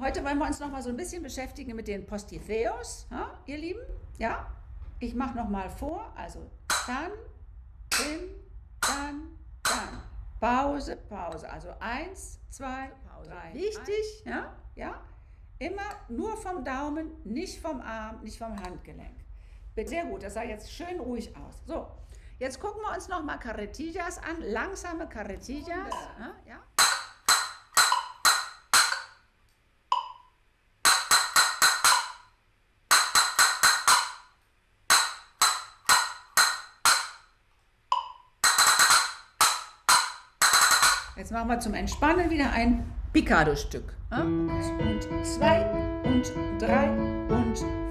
heute wollen wir uns noch mal so ein bisschen beschäftigen mit den Postitheos, ja, ihr Lieben. Ja, ich mache noch mal vor. Also dann, bin, dann, dann. Pause, Pause. Also eins, zwei, Pause. drei. Wichtig, ja, ja. Immer nur vom Daumen, nicht vom Arm, nicht vom Handgelenk. Sehr gut, das sah jetzt schön ruhig aus. So, jetzt gucken wir uns noch mal Carretillas an, langsame Carretillas. Ja, ja. Jetzt machen wir zum Entspannen wieder ein Picado-Stück. Und zwei und drei und